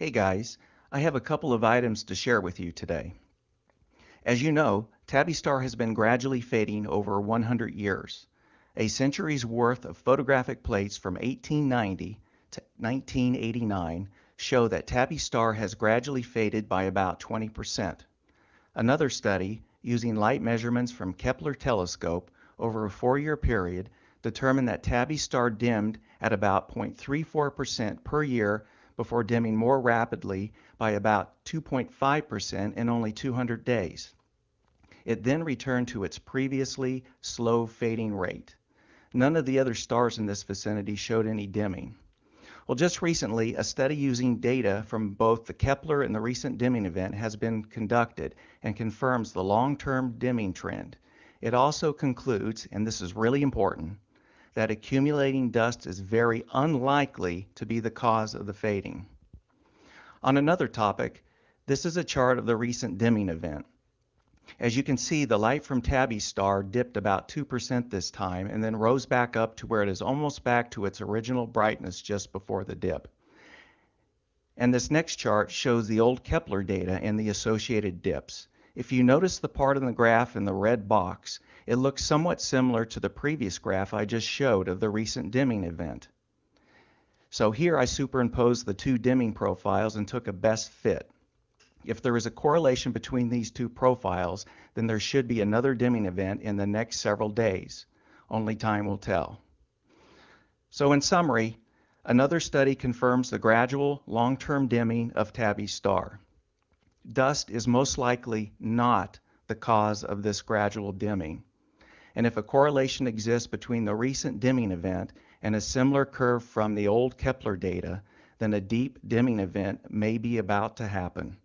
Hey guys, I have a couple of items to share with you today. As you know, Tabby Star has been gradually fading over 100 years. A century's worth of photographic plates from 1890 to 1989 show that Tabby Star has gradually faded by about 20%. Another study, using light measurements from Kepler telescope over a four-year period, determined that Tabby Star dimmed at about 0.34% per year before dimming more rapidly by about 2.5% in only 200 days. It then returned to its previously slow fading rate. None of the other stars in this vicinity showed any dimming. Well, just recently, a study using data from both the Kepler and the recent dimming event has been conducted and confirms the long-term dimming trend. It also concludes, and this is really important, that accumulating dust is very unlikely to be the cause of the fading. On another topic, this is a chart of the recent dimming event. As you can see, the light from Tabby star dipped about 2% this time and then rose back up to where it is almost back to its original brightness just before the dip. And this next chart shows the old Kepler data and the associated dips. If you notice the part in the graph in the red box, it looks somewhat similar to the previous graph I just showed of the recent dimming event. So here I superimposed the two dimming profiles and took a best fit. If there is a correlation between these two profiles, then there should be another dimming event in the next several days. Only time will tell. So in summary, another study confirms the gradual long-term dimming of Tabby star. Dust is most likely not the cause of this gradual dimming and if a correlation exists between the recent dimming event and a similar curve from the old Kepler data, then a deep dimming event may be about to happen.